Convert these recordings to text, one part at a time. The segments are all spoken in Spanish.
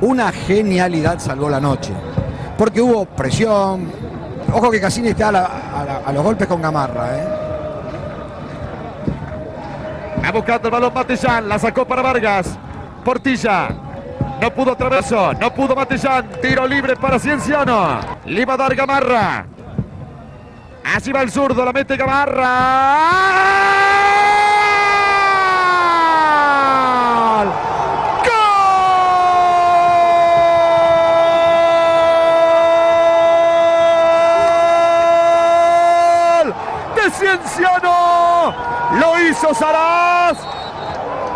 Una genialidad salvó la noche. Porque hubo presión. Ojo que Cassini está a, los golpes con Gamarra. ¿eh? Ha buscado el balón Matellán, la sacó para Vargas. Portilla. No pudo Traverso, no pudo Matellán. Tiro libre para Cienciano. Le iba a dar Gamarra. Así va el zurdo, la mete Gamarra. ¡Gol! De Cienciano. Lo hizo.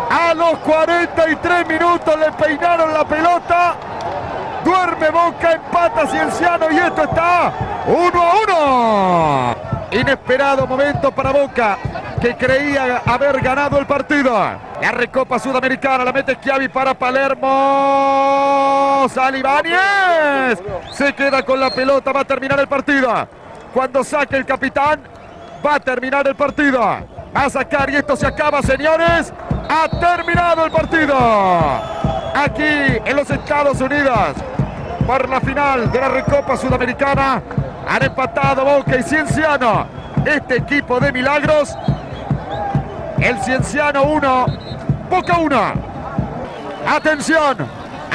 A los 43 minutos le peinaron la pelota. Duerme Boca, empata Cienciano y esto está 1 a 1. Inesperado momento para Boca, que creía haber ganado el partido. La recopa sudamericana, la mete Schiavi para Palermo. Salibáñez se queda con la pelota, va a terminar el partido. Cuando saque el capitán, va a terminar el partido. Va a sacar y esto se acaba, señores. Ha terminado el partido. Aquí en los Estados Unidos. Por la final de la Recopa Sudamericana. Han empatado Boca y Cienciano. Este equipo de milagros. El Cienciano 1. Boca 1. Atención.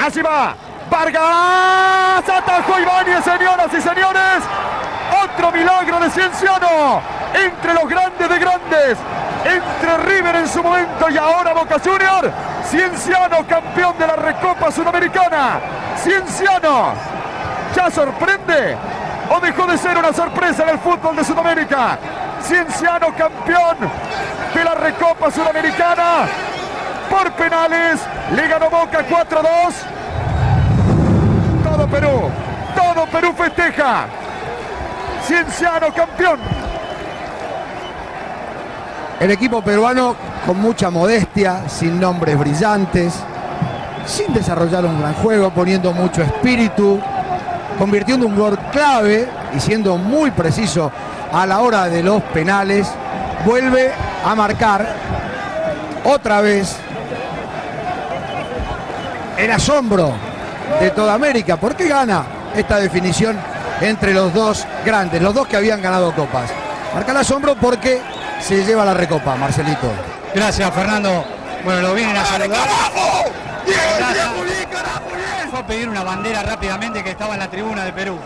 Así va. Vargas. Atajó Ibáñez, señoras y señores. Otro milagro de Cienciano. Entre los grandes de grandes. Entre River en su momento y ahora Boca Junior. Cienciano campeón de la Recopa Sudamericana. Cienciano. ¿Ya sorprende? ¿O dejó de ser una sorpresa en el fútbol de Sudamérica? Cienciano campeón de la Recopa Sudamericana. Por penales. Le ganó Boca 4-2. Todo Perú. Todo Perú festeja. Cienciano campeón. El equipo peruano con mucha modestia, sin nombres brillantes, sin desarrollar un gran juego, poniendo mucho espíritu, convirtiendo un gol clave y siendo muy preciso a la hora de los penales, vuelve a marcar otra vez el asombro de toda América. ¿Por qué gana esta definición entre los dos grandes, los dos que habían ganado copas? Marca el asombro porque se lleva la recopa, Marcelito. Gracias, Fernando. Bueno, lo vienen a saludar. Gracias. Fue a pedir una bandera rápidamente que estaba en la tribuna de Perú.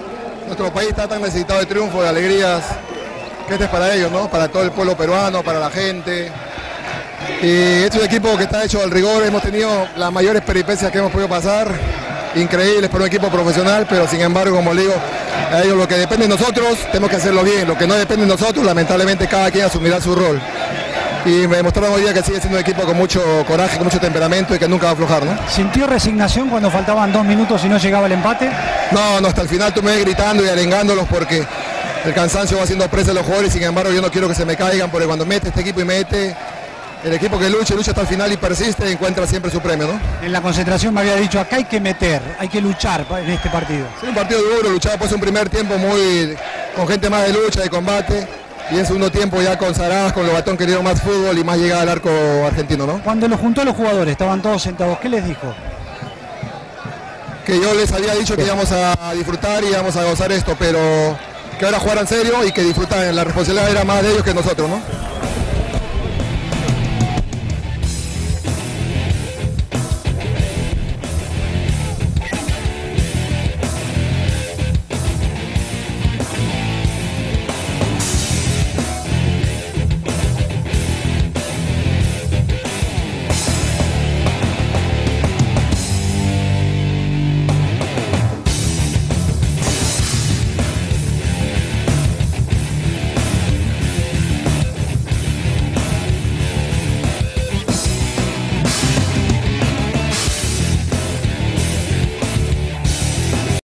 Nuestro país está tan necesitado de triunfo, de alegrías, que este es para ellos, ¿no? Para todo el pueblo peruano, para la gente. Y este es un equipo que está hecho al rigor, hemos tenido las mayores peripecias que hemos podido pasar, increíbles para un equipo profesional, pero sin embargo, como le digo, a ellos lo que depende de nosotros, tenemos que hacerlo bien, lo que no depende de nosotros, lamentablemente cada quien asumirá su rol. Y me demostraron hoy día que sigue siendo un equipo con mucho coraje, con mucho temperamento y que nunca va a aflojar, ¿no? ¿Sintió resignación cuando faltaban dos minutos y no llegaba el empate? No, no, hasta el final tú me ves gritando y arengándolos porque el cansancio va haciendo presa a los jugadores, sin embargo yo no quiero que se me caigan porque cuando mete este equipo y mete, el equipo que lucha, lucha hasta el final y persiste, encuentra siempre su premio, ¿no? En la concentración me había dicho, acá hay que meter, hay que luchar en este partido. Sí, un partido duro, luchaba pues un primer tiempo muy con gente más de lucha, de combate, y en segundo tiempo ya con Saraz, con Lobatón que dieron más fútbol y más llegada al arco argentino, ¿no? Cuando lo juntó a los jugadores, estaban todos sentados, ¿qué les dijo? Que yo les había dicho que íbamos a disfrutar y íbamos a gozar esto, pero que ahora jugaran serio y que disfrutaran, la responsabilidad era más de ellos que nosotros, ¿no?